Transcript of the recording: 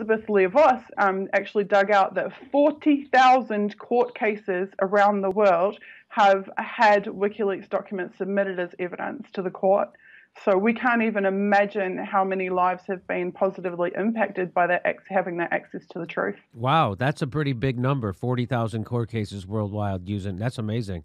Elizabeth Lea Vos um, actually dug out that 40,000 court cases around the world have had WikiLeaks documents submitted as evidence to the court. So we can't even imagine how many lives have been positively impacted by that having that access to the truth. Wow, that's a pretty big number. Forty thousand court cases worldwide using. That's amazing.